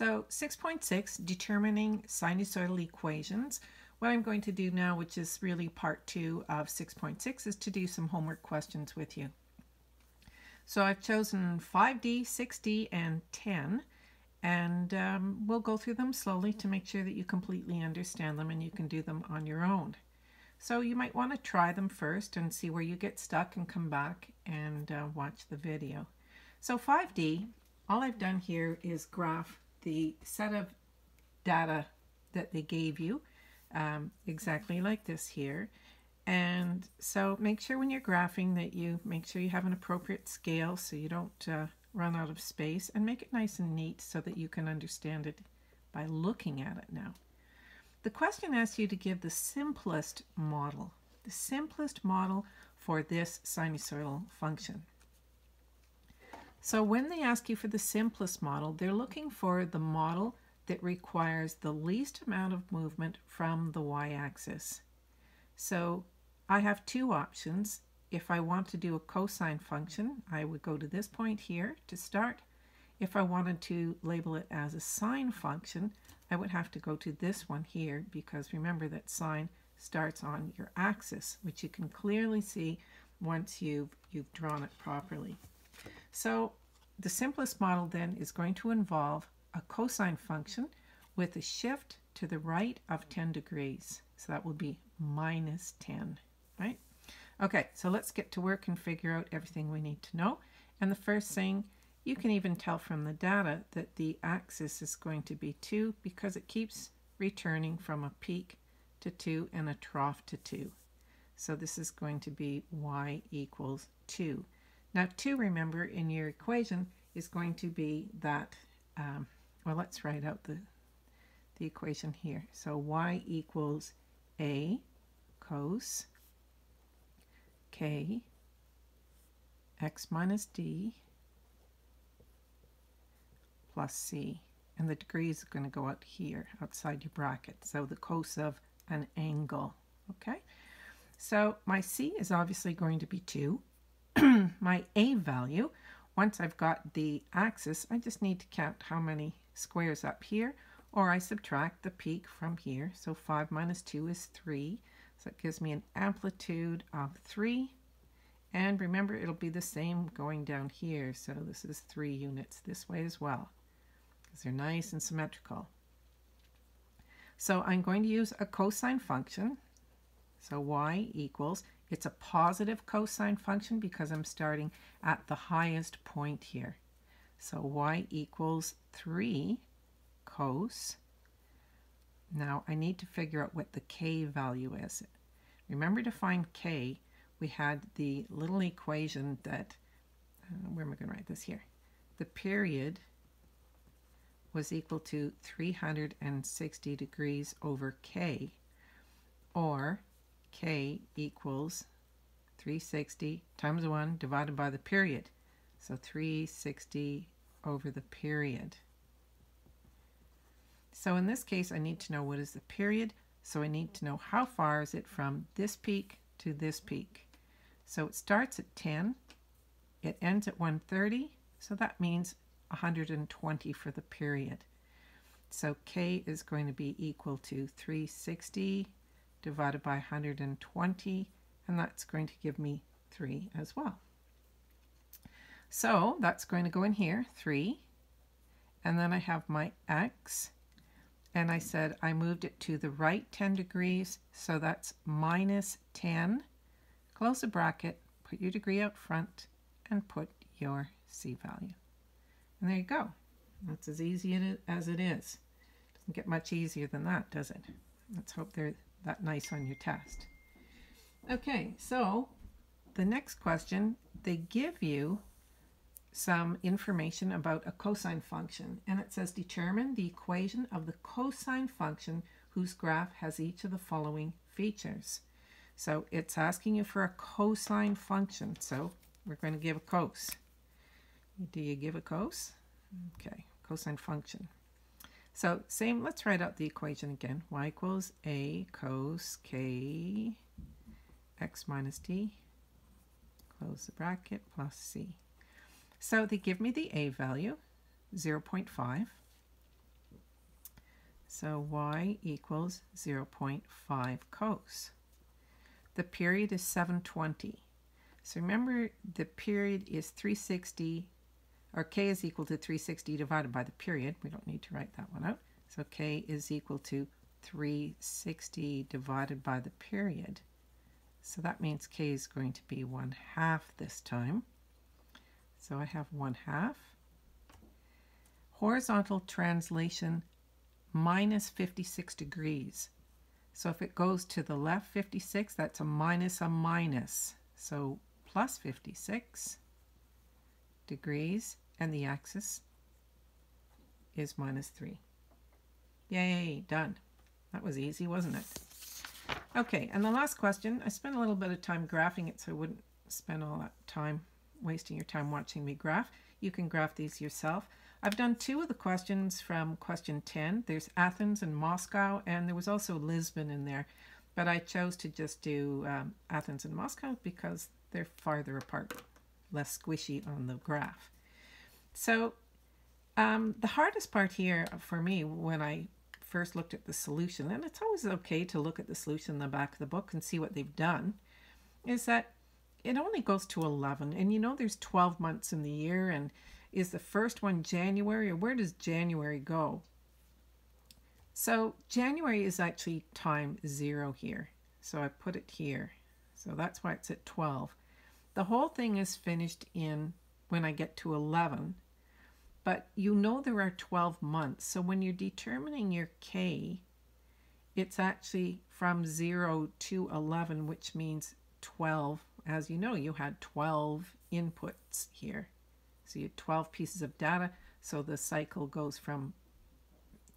So 6.6, determining sinusoidal equations. What I'm going to do now, which is really part two of 6.6, is to do some homework questions with you. So I've chosen 5D, 6D, and 10, and um, we'll go through them slowly to make sure that you completely understand them and you can do them on your own. So you might want to try them first and see where you get stuck and come back and uh, watch the video. So 5D, all I've done here is graph the set of data that they gave you um, exactly like this here. And so make sure when you're graphing that you make sure you have an appropriate scale so you don't uh, run out of space and make it nice and neat so that you can understand it by looking at it now. The question asks you to give the simplest model, the simplest model for this sinusoidal function. So when they ask you for the simplest model, they're looking for the model that requires the least amount of movement from the y-axis. So I have two options. If I want to do a cosine function, I would go to this point here to start. If I wanted to label it as a sine function, I would have to go to this one here because remember that sine starts on your axis, which you can clearly see once you've, you've drawn it properly. So the simplest model then is going to involve a cosine function with a shift to the right of 10 degrees. So that will be minus 10, right? Okay, so let's get to work and figure out everything we need to know. And the first thing you can even tell from the data that the axis is going to be 2 because it keeps returning from a peak to 2 and a trough to 2. So this is going to be y equals 2. Now 2, remember, in your equation is going to be that, um, well, let's write out the, the equation here. So y equals a cos k x minus d plus c. And the degree is going to go out here, outside your bracket. So the cos of an angle, okay? So my c is obviously going to be 2. my a value, once I've got the axis, I just need to count how many squares up here, or I subtract the peak from here. So 5 minus 2 is 3. So it gives me an amplitude of 3. And remember, it'll be the same going down here. So this is 3 units this way as well because they're nice and symmetrical. So I'm going to use a cosine function. So y equals, it's a positive cosine function because I'm starting at the highest point here. So y equals 3 cos. Now I need to figure out what the k value is. Remember to find k, we had the little equation that, uh, where am I going to write this here? The period was equal to 360 degrees over k, or k equals 360 times 1 divided by the period. So 360 over the period. So in this case, I need to know what is the period. So I need to know how far is it from this peak to this peak. So it starts at 10, it ends at 130, so that means 120 for the period. So k is going to be equal to 360 divided by 120, and that's going to give me 3 as well. So that's going to go in here, 3, and then I have my x, and I said I moved it to the right 10 degrees, so that's minus 10. Close the bracket, put your degree out front, and put your c value. And there you go. That's as easy as it is. Doesn't get much easier than that, does it? Let's hope they're that nice on your test. Okay, so the next question, they give you some information about a cosine function, and it says determine the equation of the cosine function whose graph has each of the following features. So it's asking you for a cosine function, so we're going to give a cos. Do you give a cos? Okay, cosine function. So same, let's write out the equation again. y equals a cos k x minus d, close the bracket, plus c. So they give me the a value, 0 0.5. So y equals 0.5 cos. The period is 720. So remember the period is 360, or k is equal to 360 divided by the period. We don't need to write that one out. So k is equal to 360 divided by the period. So that means k is going to be 1 half this time. So I have 1 half. Horizontal translation minus 56 degrees. So if it goes to the left 56, that's a minus a minus. So plus 56 degrees, and the axis is minus 3. Yay, done. That was easy, wasn't it? Okay, and the last question, I spent a little bit of time graphing it so I wouldn't spend all that time wasting your time watching me graph. You can graph these yourself. I've done two of the questions from question 10. There's Athens and Moscow, and there was also Lisbon in there. But I chose to just do um, Athens and Moscow because they're farther apart, less squishy on the graph. So um, the hardest part here for me when I first looked at the solution, and it's always okay to look at the solution in the back of the book and see what they've done, is that it only goes to 11. And you know there's 12 months in the year, and is the first one January, or where does January go? So January is actually time zero here. So I put it here. So that's why it's at 12. The whole thing is finished in when I get to 11. But you know there are 12 months. So when you're determining your K, it's actually from 0 to 11, which means 12. As you know, you had 12 inputs here. So you have 12 pieces of data. So the cycle goes from,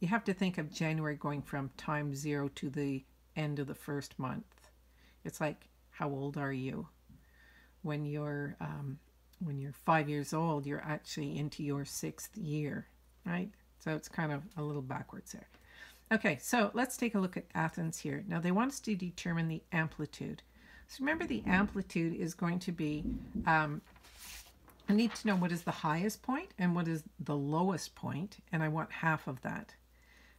you have to think of January going from time zero to the end of the first month. It's like, how old are you? When you're, um, when you're five years old, you're actually into your sixth year, right? So it's kind of a little backwards there. Okay, so let's take a look at Athens here. Now they want us to determine the amplitude. So remember the amplitude is going to be um, I need to know what is the highest point and what is the lowest point, and I want half of that.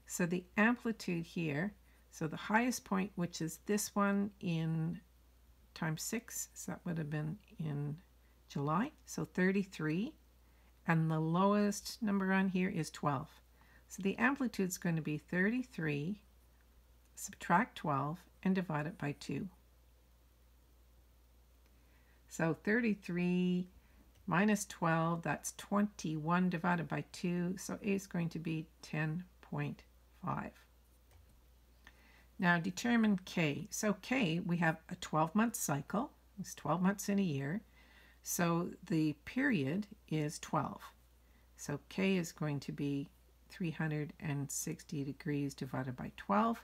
So the amplitude here, so the highest point, which is this one in times 6, so that would have been in July, so 33, and the lowest number on here is 12. So the amplitude is going to be 33, subtract 12, and divide it by 2. So 33 minus 12, that's 21 divided by 2, so A is going to be 10.5. Now determine K. So K, we have a 12-month cycle. It's 12 months in a year. So the period is 12. So K is going to be 360 degrees divided by 12,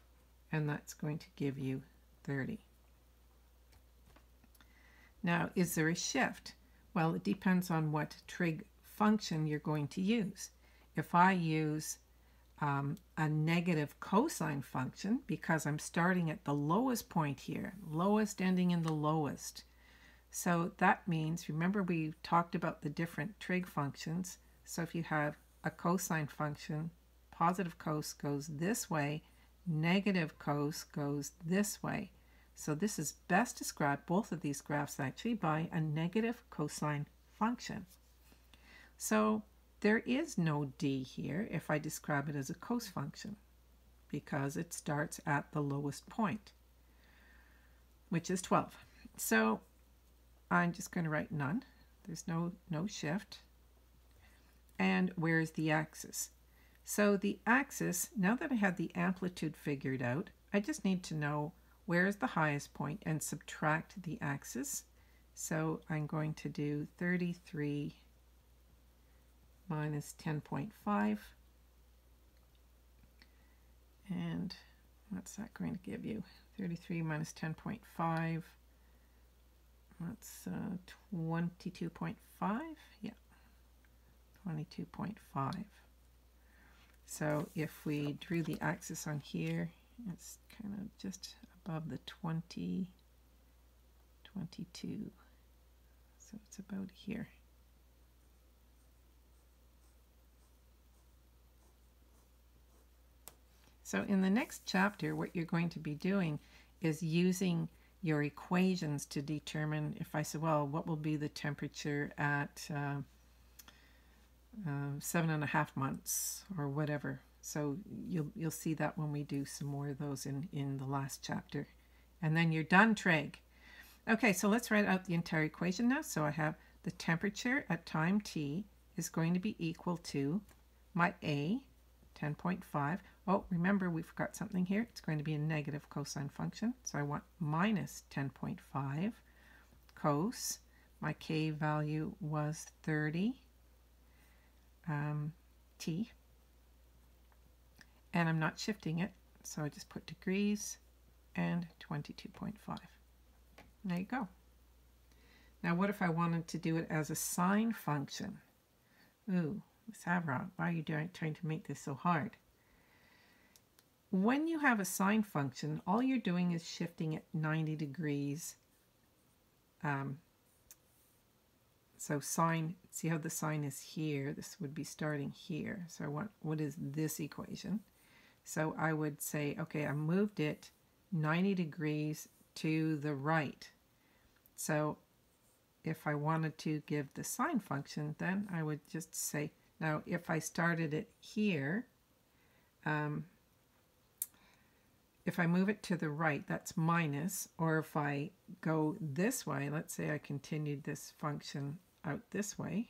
and that's going to give you 30. Now, is there a shift? Well, it depends on what trig function you're going to use. If I use um, a negative cosine function, because I'm starting at the lowest point here, lowest ending in the lowest. So that means, remember we talked about the different trig functions. So if you have a cosine function, positive cos goes this way, negative cos goes this way. So this is best described, both of these graphs actually, by a negative cosine function. So there is no d here if I describe it as a cos function because it starts at the lowest point, which is 12. So I'm just going to write none. There's no, no shift. And where's the axis? So the axis, now that I have the amplitude figured out, I just need to know where is the highest point and subtract the axis. So I'm going to do 33 minus 10.5. And what's that going to give you? 33 minus 10.5. That's uh, 22.5. Yeah, 22.5. So if we drew the axis on here, it's kind of just above the 20, 22. So it's about here. So in the next chapter, what you're going to be doing is using your equations to determine if I say, well, what will be the temperature at uh, uh, seven and a half months or whatever. So you'll you'll see that when we do some more of those in, in the last chapter. And then you're done, trig. Okay, so let's write out the entire equation now. So I have the temperature at time t is going to be equal to my A, 10.5. Oh, remember we forgot something here. It's going to be a negative cosine function. So I want minus 10.5 cos. My k value was 30 um, t. And I'm not shifting it, so I just put degrees and 22.5. There you go. Now what if I wanted to do it as a sine function? Ooh, Miss why are you doing, trying to make this so hard? When you have a sine function, all you're doing is shifting it 90 degrees. Um, so sine, see how the sine is here? This would be starting here. So want, what is this equation? So I would say, okay, I moved it 90 degrees to the right. So if I wanted to give the sine function, then I would just say, now if I started it here, um, if I move it to the right, that's minus, or if I go this way, let's say I continued this function out this way,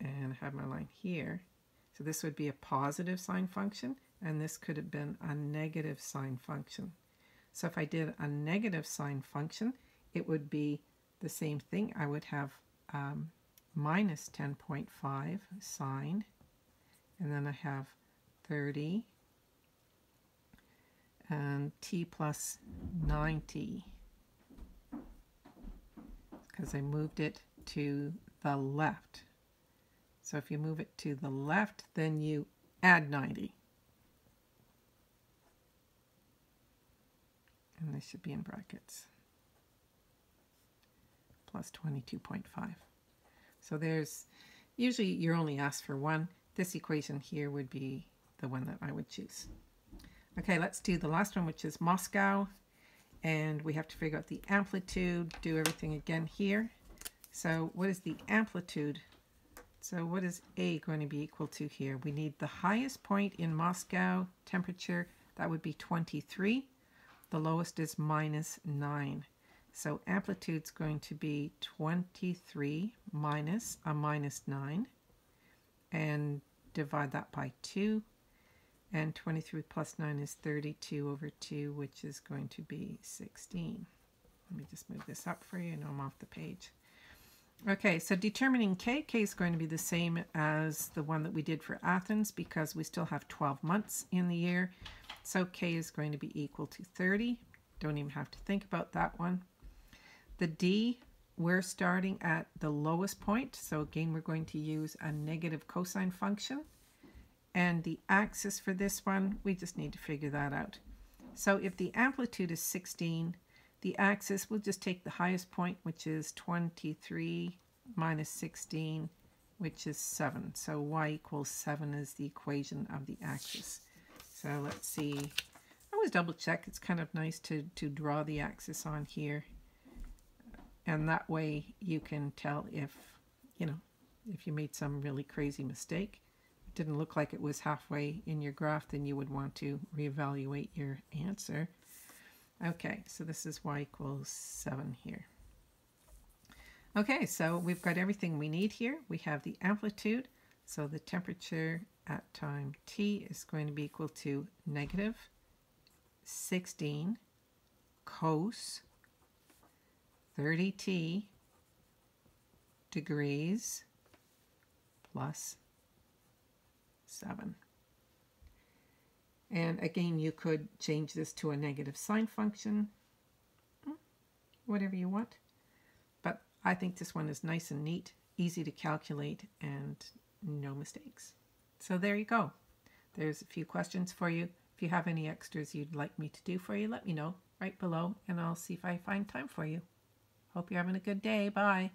and have my line here. So this would be a positive sine function, and this could have been a negative sine function. So if I did a negative sine function, it would be the same thing. I would have um, minus 10.5 sine, and then I have 30 and t plus 90 because I moved it to the left. So if you move it to the left, then you add 90. And this should be in brackets. Plus 22.5. So there's, usually you're only asked for one. This equation here would be the one that I would choose. Okay, let's do the last one, which is Moscow. And we have to figure out the amplitude, do everything again here. So what is the amplitude so what is A going to be equal to here? We need the highest point in Moscow temperature. That would be 23. The lowest is minus 9. So amplitude is going to be 23 minus a minus 9. And divide that by 2. And 23 plus 9 is 32 over 2, which is going to be 16. Let me just move this up for you. Know I'm off the page. Okay, so determining k, k is going to be the same as the one that we did for Athens because we still have 12 months in the year. So k is going to be equal to 30. Don't even have to think about that one. The d, we're starting at the lowest point. So again, we're going to use a negative cosine function. And the axis for this one, we just need to figure that out. So if the amplitude is 16, the axis, we'll just take the highest point, which is 23 minus 16, which is 7. So y equals 7 is the equation of the axis. So let's see. I always double check. It's kind of nice to, to draw the axis on here. And that way you can tell if, you know, if you made some really crazy mistake. It didn't look like it was halfway in your graph, then you would want to reevaluate your answer. Okay, so this is y equals 7 here. Okay, so we've got everything we need here. We have the amplitude, so the temperature at time t is going to be equal to negative 16 cos 30t degrees plus 7. And again, you could change this to a negative sine function, hmm, whatever you want. But I think this one is nice and neat, easy to calculate, and no mistakes. So there you go. There's a few questions for you. If you have any extras you'd like me to do for you, let me know right below, and I'll see if I find time for you. Hope you're having a good day. Bye.